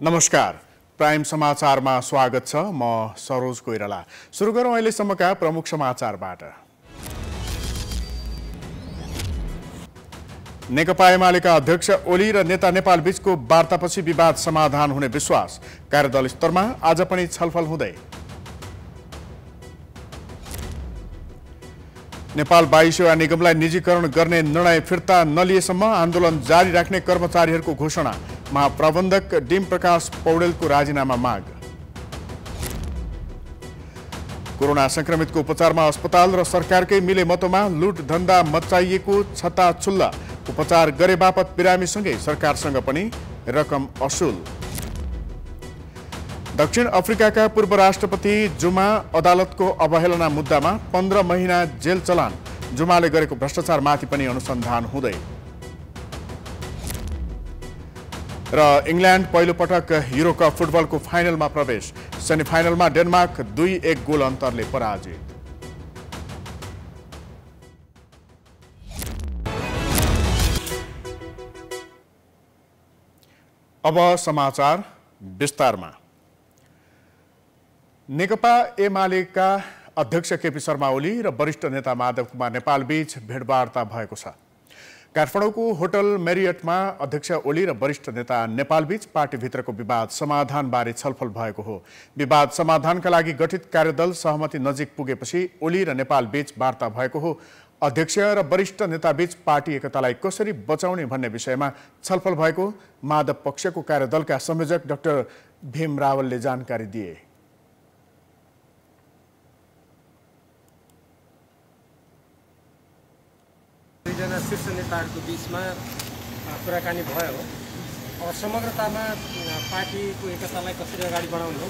नमस्कार। प्राइम समाचारमा स्वागत छ म सरोज कोइराला। सुरु गरौँ अहिलेसम्मका प्रमुख समाचारबाट। नेकपा एमालेका अध्यक्ष ओली र नेता नेपाल बीचको वार्तापछि विवाद समाधान हुने विश्वास। कार्यदल स्तरमा आज पनि छलफल हुँदै। नेपाल वायु सेवा निगमलाई निजीकरण गर्ने निर्णय फिर्ता नलिएसम्म आन्दोलन जारी राख्ने कर्मचारीहरूको घोषणा। महाप्रबन्धक डिम प्रकाश पौडेलको राजीनामा माग। कोरोना संक्रमितको उपचारमा अस्पताल र सरकारकै मिले मतोमा लुट धन्दा मचाइएको छताछुल्ला उपचार गरे बापत बिरामीसँगै सरकारसँग पनि रकम असुल दक्षिण अफ्रिकाका पूर्व राष्ट्रपति जुमा अदालतको अवहेलना मुद्दामा पन्ध्र महिना जेल चलान। जुमाले गरेको भ्रष्टाचारमाथि पनि अनुसन्धान हुँदै। र इङ्ल्यान्ड पहिलोपटक युरो कप फुटबलको फाइनलमा प्रवेश। सेमिफाइनलमा डेनमार्क दुई एक गोल अन्तरले पराजित। अब समाचार विस्तारमा। नेकपा एमालेका अध्यक्ष केपी शर्मा ओली र वरिष्ठ नेता माधव कुमार नेपाल बीच भेटवार्ता भएको छ। काठमाडौँको होटल मेरियटमा अध्यक्ष ओली र वरिष्ठ नेता नेपाल बीच पार्टीभित्रको विवाद समाधानबारे छलफल भएको हो। विवाद समाधानका लागि गठित कार्यदल सहमति नजिक पुगेपछि ओली र नेपाल बीच वार्ता भएको हो। अध्यक्ष र वरिष्ठ नेताबीच पार्टी एकतालाई कसरी बचाउने भन्ने विषयमा छलफल भएको माधव पक्षको कार्यदलका संयोजक डाक्टर भीम रावलले जानकारी दिए। शीर्ष नेताहरूको बिचमा कुराकानी भयो। अब समग्रतामा पार्टीको एकतालाई कसरी अगाडि बढाउने हो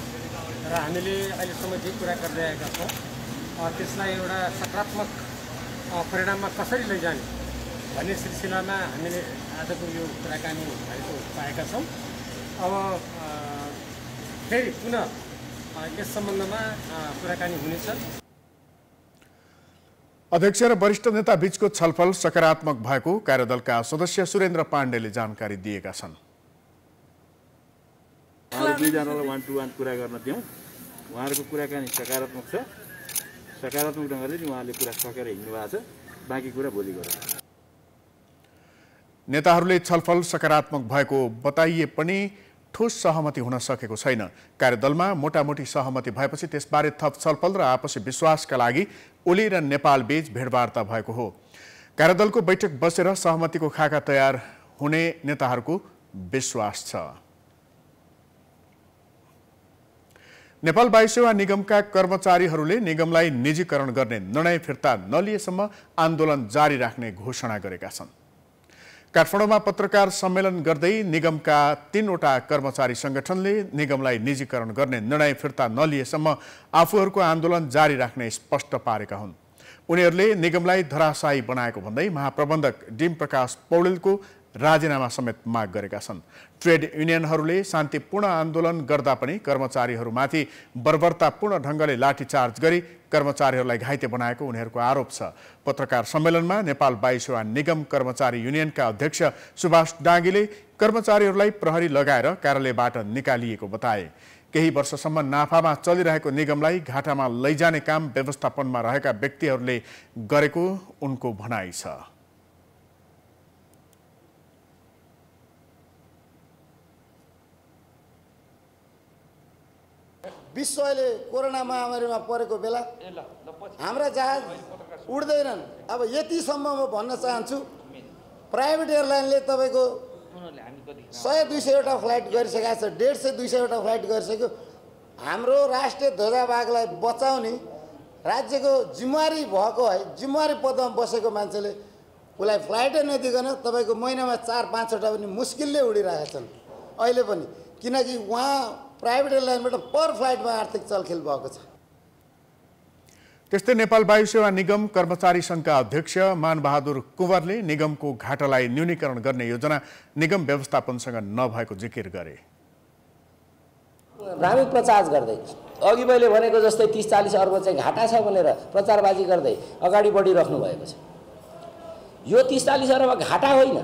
र हामीले अहिलेसम्म जे कुरा गर्दै आएका छौँ त्यसलाई एउटा सकारात्मक परिणाममा कसरी लैजाने भन्ने सिलसिलामा हामीले आजको यो कुराकानी भएको पाएका छौँ। अब फेरि पुनः यस सम्बन्धमा कुराकानी हुनेछ। अध्यक्ष र वरिष्ठ नेता बीचको छलफल सकारात्मक भएको कार्यदलका सदस्य सुरेन्द्र पाण्डेले जानकारी दिएका छन्। दुईजनालाई वान टू वान कुरा गर्न दिउँ उहाँहरूको कुराकानी सकारात्मक छ। सकारात्मक ढङ्गले नि उहाँले कुरा सकेर हिँड्नु भएको छ। बाँकी कुरा भोलि गरौँ। नेताहरूले छलफल सकारात्मक भएको बताइए पनि ठोस सहमति हुन सकेको छैन। कार्यदलमा मोटामोटी सहमति भएपछि त्यसबारे थप छलफल र आपसी विश्वासका लागि ओली र नेपाल बीच भेटवार्ता भएको हो। कार्यदलको बैठक बसेर सहमतिको खाका तयार हुने नेताहरूको विश्वास छ। नेपाल वायु सेवा निगमका कर्मचारीहरूले निगमलाई निजीकरण गर्ने निर्णय फिर्ता नलिएसम्म आन्दोलन जारी राख्ने घोषणा गरेका छन्। काठमाडौँमा पत्रकार सम्मेलन गर्दै निगमका तीनवटा कर्मचारी सङ्गठनले निगमलाई निजीकरण गर्ने निर्णय फिर्ता नलिएसम्म आफूहरूको आन्दोलन जारी राख्ने स्पष्ट पारेका हुन्। उनीहरूले निगमलाई धराशायी बनाएको भन्दै महाप्रबन्धक डिम प्रकाश पौडेलको राजीनामा समेत माग गरेका छन्। ट्रेड युनियनहरूले शान्तिपूर्ण आन्दोलन गर्दा पनि कर्मचारीहरूमाथि बर्बरतापूर्ण ढङ्गले लाठीचार्ज गरी कर्मचारीहरूलाई घाइते बनाएको उनीहरूको आरोप छ। पत्रकार सम्मेलनमा नेपाल वायु सेवा निगम कर्मचारी युनियनका अध्यक्ष सुभाष डाँगीले कर्मचारीहरूलाई प्रहरी लगाएर कार्यालयबाट निकालिएको बताए। केही वर्षसम्म नाफामा चलिरहेको निगमलाई घाटामा लैजाने काम व्यवस्थापनमा रहेका व्यक्तिहरूले गरेको उनको भनाइ छ। विश्व अहिले कोरोना महामारीमा परेको बेला हाम्रा जहाज उड्दैनन्। अब यतिसम्म म भन्न चाहन्छु प्राइभेट एयरलाइनले तपाईँको सय दुई सयवटा फ्लाइट गरिसकेको छ डेढ सय दुई सयवटा फ्लाइट गरिसक्यो। हाम्रो राष्ट्रिय ध्वजाभागलाई बचाउने राज्यको जिम्मेवारी भएको है जिम्मेवारी पदमा बसेको मान्छेले उसलाई फ्लाइटै नदिकन तपाईँको महिनामा चार पाँचवटा पनि मुस्किलले उडिरहेका छन् अहिले पनि। किनकि उहाँ प्राइभेट एयरलाइनबाट पर फ्लाइटमा आर्थिक चलखेल भएको छ। त्यस्तै नेपाल वायु सेवा निगम कर्मचारी सङ्घका अध्यक्ष मानबहादुर कुँवरले निगमको घाटालाई न्यूनीकरण गर्ने योजना निगम व्यवस्थापनसँग नभएको जिकिर गरे। भ्रामिक प्रचार गर्दै अघि मैले भनेको जस्तै तिस चालिस अर्ब चाहिँ घाटा छ भनेर प्रचारबाजी गर्दै अगाडि बढिराख्नु भएको छ। यो तिस चालिस अर्ब घाटा होइन।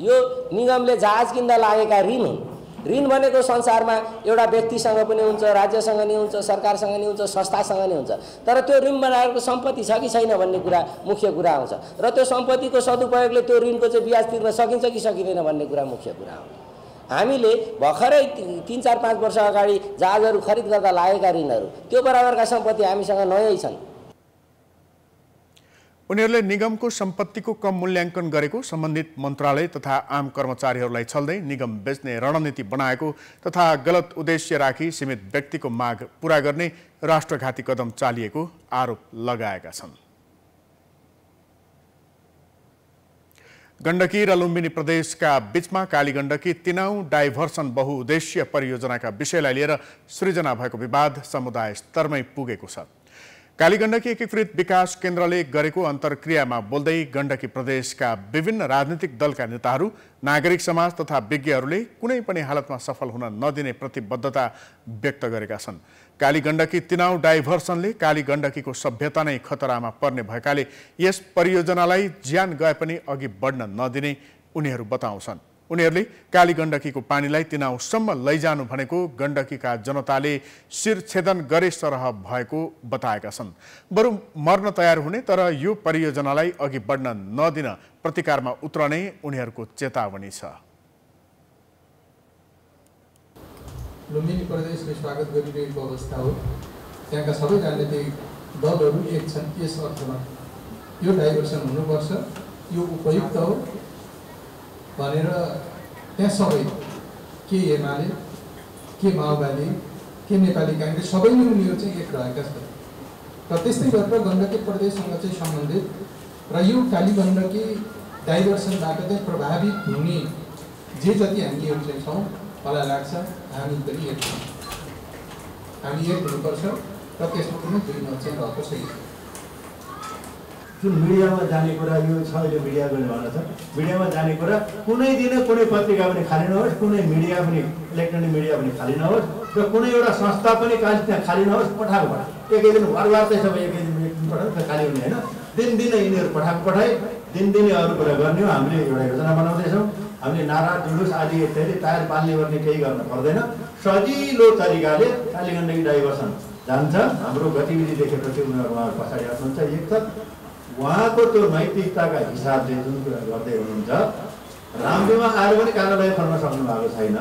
यो निगमले जहाज किन्दा लागेका ऋण हुन् ऋण भनेको संसारमा एउटा व्यक्तिसँग पनि हुन्छ राज्यसँग नि हुन्छ सरकारसँग नि हुन्छ संस्थासँग नि हुन्छ। तर त्यो ऋण बनाएको सम्पत्ति छ कि छैन भन्ने कुरा मुख्य कुरा आउँछ। र त्यो सम्पत्तिको सदुपयोगले त्यो ऋणको चाहिँ ब्याज तिर्न सकिन्छ कि सकिँदैन भन्ने कुरा मुख्य कुरा हो। हामीले भर्खरै तिन चार पाँच वर्ष अगाडि जहाजहरू खरिद गर्दा लागेका ऋणहरू त्यो बराबरका सम्पत्ति हामीसँग नयाँ छन्। उनीहरूले निगमको सम्पत्तिको कम मूल्याङ्कन गरेको सम्बन्धित मन्त्रालय तथा आम कर्मचारीहरूलाई छल्दै निगम बेच्ने रणनीति बनाएको तथा गलत उद्देश्य राखी सीमित व्यक्तिको माग पूरा गर्ने राष्ट्रघाती कदम चालिएको आरोप लगाएका छन्। गण्डकी र लुम्बिनी प्रदेशका बीचमा कालीगण्डकी तिनौँ डाइभर्सन बहुउद्देश्य परियोजनाका विषयलाई लिएर सृजना भएको विवाद समुदाय स्तरमै पुगेको छ। कालीगण्डकी एकीकृत विकास केन्द्रले गरेको अन्तर्क्रियामा बोल्दै गण्डकी प्रदेशका विभिन्न राजनीतिक दलका नेताहरू नागरिक समाज तथा विज्ञहरूले कुनै पनि हालतमा सफल हुन नदिने प्रतिबद्धता व्यक्त गरेका छन्। काली गण्डकी तिनाउ डाइभर्सनले काली गण्डकीको सभ्यता नै खतरामा पर्ने भएकाले यस परियोजनालाई ज्यान गए पनि अघि बढ्न नदिने उनीहरू बताउँछन्। उनीहरूले काली गण्डकीको पानीलाई तिनाउसम्म लैजानु भनेको गण्डकीका जनताले शिरछेदन गरे सरह भएको बताएका छन्। बरु मर्न तयार हुने तर यो परियोजनालाई अघि बढ्न नदिन प्रतिकारमा उत्रने उनीहरूको चेतावनी छ। लुम्बिनी प्रदेशले स्वागत गरिरहेको अवस्था हो। त्यहाँका सबै राजनीतिक दलहरू एक छन्। यस अर्थमा यो डाइभर्सन हुनुपर्छ। यो उपयुक्त हो। भनेर त्यहाँ सबै के एमाले के माओवादी के नेपाली काङ्ग्रेस सबै नै उनीहरू चाहिँ एक रहेका छन्। र त्यस्तै गरेर गण्डकी प्रदेशसँग चाहिँ सम्बन्धित र यो काली गण्डकी डाइभर्सनबाट चाहिँ प्रभावित हुने जे जति हामीहरू चाहिँ छौँ मलाई लाग्छ हामी पनि एक छौँ। हामी एक हुनुपर्छ र त्यसमा पनि दुई मत चाहिँ रहेको छैन। जुन मिडियामा जाने कुरा यो छ अहिले मिडियाको जमाना छ। मिडियामा जाने कुरा कुनै दिन कुनै पत्रिका पनि खाली नहोस् कुनै मिडिया पनि इलेक्ट्रोनिक मिडिया पनि खाली नहोस् र कुनै एउटा संस्था पनि काली त्यहाँ खाली नहोस् पठाएको एकै दिन भरबार सब एकै दिन पठाएको खाली हुने होइन। दिनदिनै यिनीहरू पठाएको पठाए दिनदिनै अरू कुरा गर्ने हो। हामीले एउटा योजना बनाउँदैछौँ। हामीले नारा जुलुस आदि इत्यादि टायर पाल्ने गर्ने केही गर्न पर्दैन। सजिलो तरिकाले कालीगण्डकी डाइभर्सन जान्छ। हाम्रो गतिविधि देखेपछि उनीहरू उहाँहरू पछाडि हट्नुहुन्छ एक त उहाँको त्यो नैतिकताका हिसाबले जुन कुरा गर्दै हुनुहुन्छ रामदेवमा आएर पनि कार्यालय खोल्न सक्नु भएको छैन।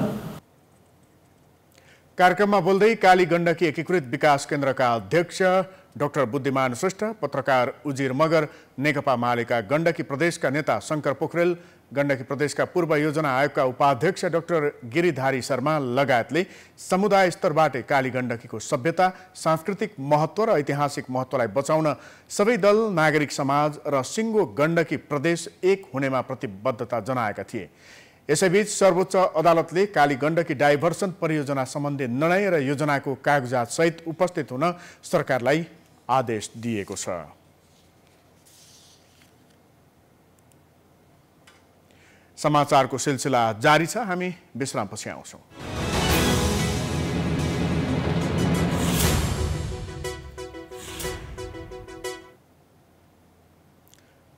कार्यक्रममा बोल्दै काली गण्डकी एकीकृत विकास केन्द्रका अध्यक्ष डाक्टर बुद्धिमान श्रेष्ठ पत्रकार उजिर मगर नेकपा मालेका गण्डकी प्रदेशका नेता शङ्कर पोखरेल गण्डकी प्रदेशका पूर्व योजना आयोगका उपाध्यक्ष डाक्टर गिरिधारी शर्मा लगायतले समुदाय स्तरबाटै काली गण्डकीको सभ्यता सांस्कृतिक महत्त्व र ऐतिहासिक महत्त्वलाई बचाउन सबै दल नागरिक समाज र सिङ्गो गण्डकी प्रदेश एक हुनेमा प्रतिबद्धता जनाएका थिए। यसैबीच सर्वोच्च अदालतले काली गण्डकी डाइभर्सन परियोजना सम्बन्धी निर्णय र योजनाको कागजातसहित उपस्थित हुन सरकारलाई आदेश दिएको छ। समाचारको सिलसिला जारी छ। हामी विश्रामपछि आउँछौँ।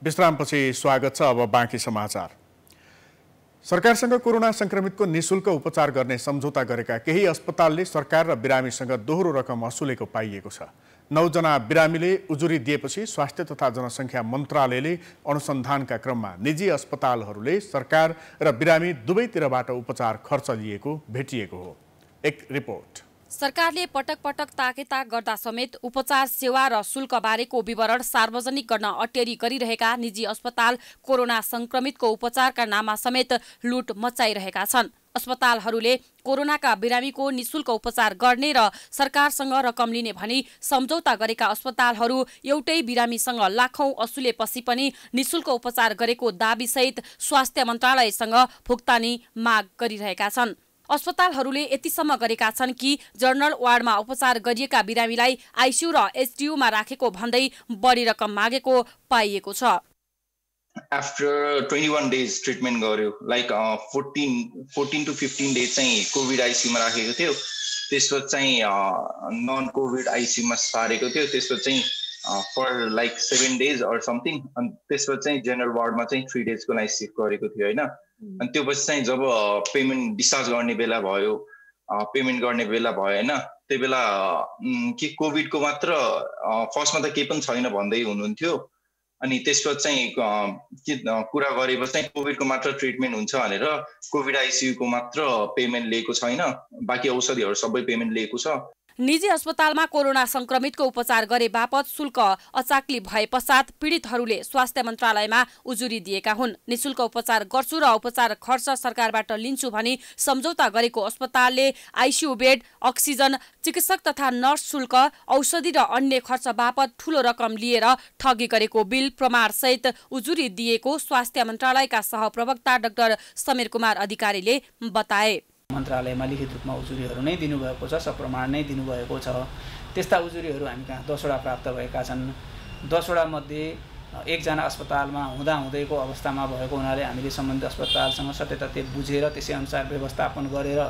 विश्रामपछि स्वागत छ। अब बाँकी समाचार। सरकारसँग कोरोना सङ्क्रमितको निशुल्क उपचार गर्ने सम्झौता गरेका केही अस्पतालले सरकार र बिरामीसँग दोहोरो रकम असुलेको पाइएको छ। नौजना बिरामीले उजुरी दिएपछि स्वास्थ्य तथा जनसङ्ख्या मन्त्रालयले अनुसन्धानका क्रममा निजी अस्पतालहरूले सरकार र बिरामी दुवैतिरबाट उपचार खर्च लिएको भेटिएको हो। एक रिपोर्ट। सरकारले पटक पटक ताकेताक गर्दा समेत उपचार सेवा र शुल्क बारेको विवरण सार्वजनिक गर्न अटेरी गरिरहेका निजी अस्पताल कोरोना संक्रमितको उपचारका नाममा समेत लुट मचाइरहेका छन्। अस्पतालहरूले कोरोनाका बिरामीको निशुल्क उपचार गर्ने र सरकारसँग रकम लिने भनी सम्झौता गरेका अस्पतालहरू एउटै बिरामीसँग लाखौं असुलेपछि पनि निशुल्क उपचार गरेको दावीसहित स्वास्थ्य मन्त्रालयसँग भुक्तानी माग गरिरहेका छन्। अस्पतालहरूले यतिसम्म गरेका छन् कि जर्नल वार्डमा उपचार गरिएका बिरामीलाई आइसियू र एसडियूमा राखेको भन्दै बढी रकम मागेको पाइएको छ। After twenty one days treatment गर्यो like fourteen fourteen to fifteen days चाहिँ कोभिड आइसियुमा राखेको थियो। त्यसपछि चाहिँ नन कोभिड आइसियुमा सारेको थियो। त्यसपछि चाहिँ for like seven days or something अनि त्यसपछि चाहिँ जेनरल वार्डमा चाहिँ थ्री डेजको लागि सिफ्ट गरेको थियो होइन? अनि त्यो पछि चाहिँ जब पेमेन्ट डिस्चार्ज गर्ने बेला भयो पेमेन्ट गर्ने बेला भयो होइन? त्यही बेला के कोभिडको मात्र फर्स्टमा त केही पनि छैन भन्दै हुनुहुन्थ्यो। अनि त्यसपछि चाहिँ कुरा गरेपछि चाहिँ कोभिडको मात्र ट्रिटमेन्ट हुन्छ भनेर कोभिड आइसियुको मात्र पेमेन्ट लिएको छैन। बाँकी औषधिहरू सबै पेमेन्ट लिएको छ। निजी अस्पतालमा कोरोना संक्रमितको उपचार गरे बापत शुल्क अचाक्ली भए पश्चात पीडितहरूले स्वास्थ्य मन्त्रालयमा उजुरी दिएका हुन्। निशुल्क उपचार गर्छु र उपचार खर्च सरकारबाट लिन्छु भनी सम्झौता गरेको अस्पतालले आइसियु बेड अक्सिजन चिकित्सक तथा नर्स शुल्क औषधि र अन्य खर्च बापत ठूलो रकम लिएर ठगी गरेको बिल प्रमाणसहित उजुरी दिएको स्वास्थ्य मन्त्रालयका सहप्रवक्ता डाक्टर समीर कुमार अधिकारीले बताए। मन्त्रालयमा लिखित रूपमा उजुरीहरू नै दिनुभएको छ सप्रमाण नै दिनुभएको छ। त्यस्ता उजुरीहरू हामी कहाँ दसवटा प्राप्त भएका छन्? दसवटा मध्ये एकजना अस्पतालमा हुँदाहुँदैको अवस्थामा भएको हुनाले हामीले सम्बन्धित अस्पतालसँग सत्यतथ्य बुझेर त्यसै अनुसार व्यवस्थापन गरेर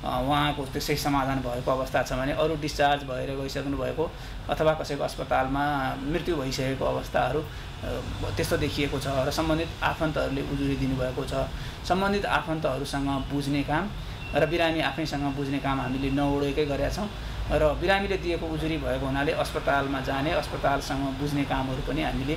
उहाँको त्यसै समाधान भएको अवस्था छ भने अरू डिस्चार्ज भएर गइसक्नु भएको अथवा कसैको अस्पतालमा मृत्यु भइसकेको अवस्थाहरू त्यस्तो देखिएको छ र सम्बन्धित आफन्तहरूले उजुरी दिनुभएको छ। सम्बन्धित आफन्तहरूसँग बुझ्ने काम र बिरामी आफैसँग बुझ्ने काम हामीले नउडेकै गरेका छौँ र बिरामीले दिएको उजुरी भएको हुनाले अस्पतालमा जाने अस्पतालसँग बुझ्ने कामहरू पनि हामीले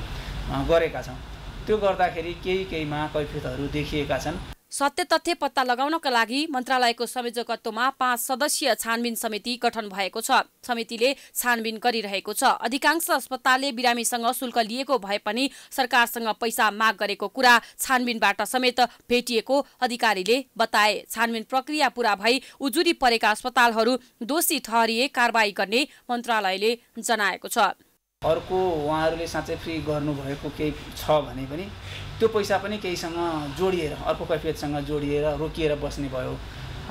गरेका छौँ। त्यो गर्दाखेरि केही केहीमा कैफियतहरू देखिएका छन्। सत्य तथ्य पत्ता लगाउनका लागि मन्त्रालयको संयोजकत्वमा पाँच सदस्यीय छानबिन समिति गठन भएको छ। समितिले छानबिन गरिरहेको छ। अधिकांश अस्पतालले बिरामीसँग शुल्क लिएको भए पनि सरकारसँग पैसा माग गरेको कुरा छानबिनबाट समेत भेटिएको अधिकारीले बताए। छानबिन प्रक्रिया पूरा भई उजुरी परेका अस्पतालहरू दोषी ठहरिए कारवाही गर्ने मन्त्रालयले जनाएको छ। अर्को उहाँहरूले साँच्चै फ्री गर्नुभएको केही छ भने पनि त्यो पैसा पनि केहीसँग जोडिएर अर्को कैफियतसँग जोडिएर रोकिएर बस्ने भयो।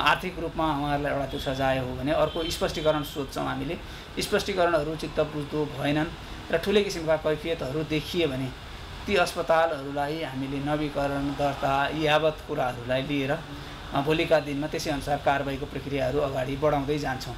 आर्थिक रूपमा उहाँहरूलाई एउटा त्यो सजाय हो भने अर्को स्पष्टीकरण सोध्छौँ हामीले। स्पष्टीकरणहरू चित्त बुझ्दो भएनन् र ठुलै किसिमका कैफियतहरू देखिए भने ती अस्पतालहरूलाई हामीले नवीकरण दर्ता यावत कुराहरूलाई लिएर भोलिका दिनमा त्यसै अनुसार कारवाहीको प्रक्रियाहरू अगाडि बढाउँदै जान्छौँ।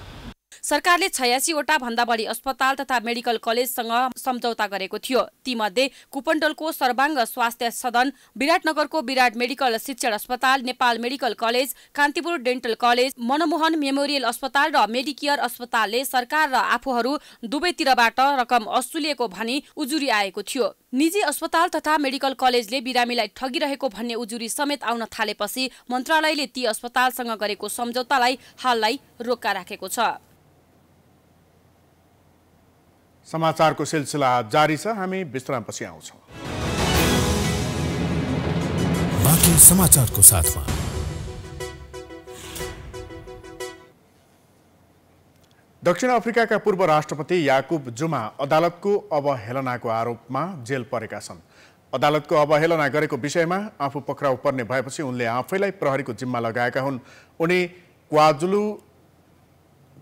सरकारले छयासीवटा भन्दा बढी अस्पताल तथा मेडिकल कलेजसँग सम्झौता गरेको थियो। तीमध्ये कुपण्डलको सर्वाङ्ग स्वास्थ्य सदन विराटनगरको विराट मेडिकल शिक्षण अस्पताल Nepal medical college Kantipur dental college Manmohan memorial अस्पताल र मेडिकेयर अस्पतालले सरकार र आफूहरू दुवैतिरबाट रकम असुलिएको भनी उजुरी आएको थियो। निजी अस्पताल तथा मेडिकल कलेजले बिरामीलाई ठगिरहेको भन्ने उजुरी समेत आउन थालेपछि मन्त्रालयले ती अस्पतालसँग गरेको सम्झौतालाई हाललाई रोक्का राखेको छ। समाचारको सिलसिला जारी छ। हामी विश्रामपछि आउँछौँ। बाँकी समाचारको साथमा। दक्षिण अफ्रिकाका पूर्व राष्ट्रपति याकुब जुमा अदालतको अवहेलनाको आरोपमा जेल परेका छन्। अदालतको अवहेलना गरेको विषयमा आफू पक्राउ पर्ने भएपछि उनले आफैलाई प्रहरीको जिम्मा लगाएका हुन्। उनी क्वाजुलु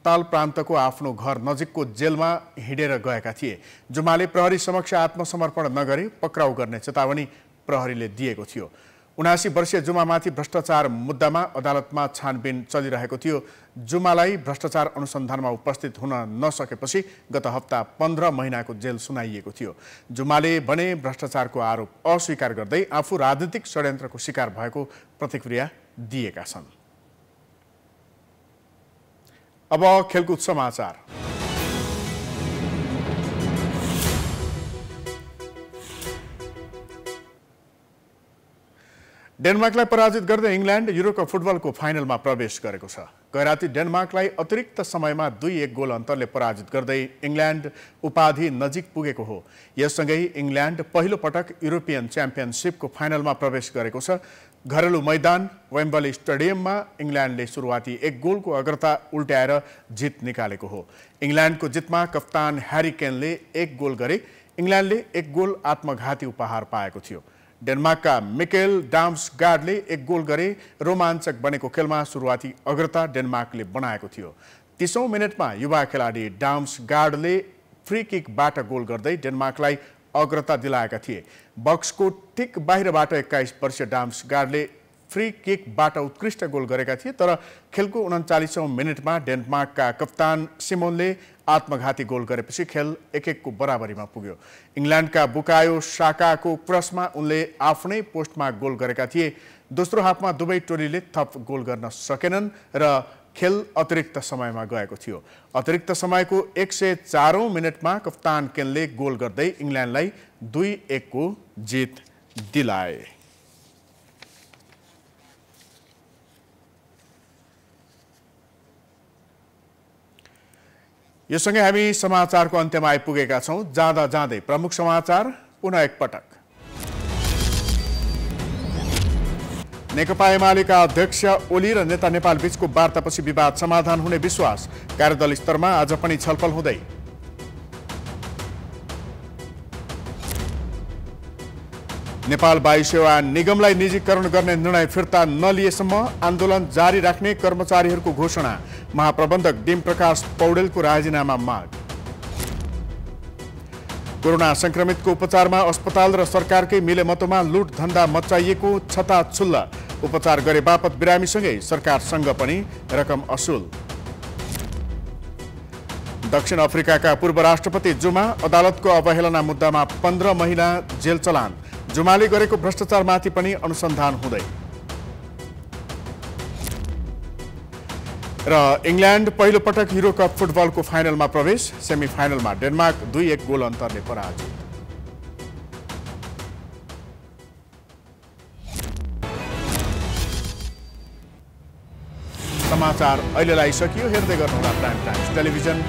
ताल प्रान्तको आफ्नो घर नजिकको जेलमा हिँडेर गएका थिए। जुमाले प्रहरी समक्ष आत्मसमर्पण नगरे पक्राउ गर्ने चेतावनी प्रहरीले दिएको थियो। उनासी वर्षीय जुमामाथि भ्रष्टाचार मुद्दामा अदालतमा छानबिन चलिरहेको थियो। जुमालाई भ्रष्टाचार अनुसन्धानमा उपस्थित हुन नसकेपछि गत हप्ता पन्ध्र महिनाको जेल सुनाइएको थियो। जुमाले भने भ्रष्टाचारको आरोप अस्वीकार गर्दै आफू राजनीतिक षड्यन्त्रको शिकार भएको प्रतिक्रिया दिएका छन्। अब खेलकुद समाचार डेनमार्कलाई पराजित गर्दै इङ्ल्यान्ड युरोकप फुटबलको फाइनलमा प्रवेश गरेको छ गैराती डेनमार्कलाई अतिरिक्त समयमा दुई एक गोल अन्तरले पराजित गर्दै इङ्ल्यान्ड उपाधि नजिक पुगेको हो यससँगै इङ्ल्यान्ड पहिलो पटक युरोपियन च्याम्पियनसिपको फाइनलमा प्रवेश गरेको छ घरेलु मैदान वेम्बली स्टेडियममा इङ्ल्यान्डले सुरुवाती एक गोलको अग्रता उल्ट्याएर जित निकालेको हो। इङ्ल्यान्डको जितमा कप्तान ह्यारी केनले एक गोल गरे इङ्ल्यान्डले एक गोल आत्मघाती उपहार पाएको थियो। डेनमार्कका मिकेल डाम्स गार्डले एक गोल गरे रोमाञ्चक बनेको खेलमा सुरुवाती अग्रता डेनमार्कले बनाएको थियो। तिसौँ मिनटमा युवा खेलाडी डाम्स गार्डले फ्री किकबाट गोल गर्दै डेनमार्कलाई अग्रता दिलाएका थिए। बक्सको ठिक बाहिरबाट एक्काइस वर्षीय डाम्स गार्डले फ्री किकबाट उत्कृष्ट गोल गरेका थिए तर खेलको उन्चालिसौँ मिनटमा डेनमार्कका कप्तान सिमोनले आत्मघाती गोल गरेपछि खेल एक एकको बराबरीमा पुग्यो। इङ्ल्यान्डका बुकायो साकाको क्रसमा उनले आफ्नै पोस्टमा गोल गरेका थिए। दोस्रो हाफमा दुवै टोलीले थप गोल गर्न सकेनन् र खेल अतिरिक्त समयमा गएको थियो। अतिरिक्त समयको एक सय चारौँ मिनटमा कप्तान केनले गोल गर्दै इङ्ल्यान्डलाई दुई एकको जित दिलाए। यो सँगै हामी समाचारको अन्त्यमा आइपुगेका छौँ। जाँदा जाँदै प्रमुख समाचार पुनः एकपटक नेकपा एमालेका अध्यक्ष ओली र नेता नेपाल बीचको वार्तापछि विवाद समाधान हुने विश्वास कार्यदल स्तरमा आज पनि छलफल हुँदै। नेपाल वायु सेवा निगमलाई निजीकरण गर्ने निर्णय फिर्ता नलिएसम्म आन्दोलन जारी राख्ने कर्मचारीहरूको घोषणा। महाप्रबन्धक डिम प्रकाश पौडेलको राजीनामा माग। कोरोना संक्रमितको उपचारमा अस्पताल र सरकारकै मिलेमतोमा लुट धन्दा मचाइएको छताछुल्ल उपचार गरे बापत बिरामीसँगै सरकारसँग पनि रकम असुल दक्षिण अफ्रिकाका पूर्व राष्ट्रपति जुमा अदालतको अवहेलना मुद्दामा पन्ध्र महिना जेल चलान। जुमाले गरेको भ्रष्टाचारमाथि पनि अनुसन्धान हुँदै। र इङ्ल्यान्ड पहिलो पटक युरो कप फुटबलको फाइनलमा प्रवेश सेमी फाइनलमा डेनमार्क दुई एक गोल अन्तरले पराजित। समाचार अहिलेलाई सकियो हेर्दै गर्नुहोला प्राइम टाइम्स टेलिभिजन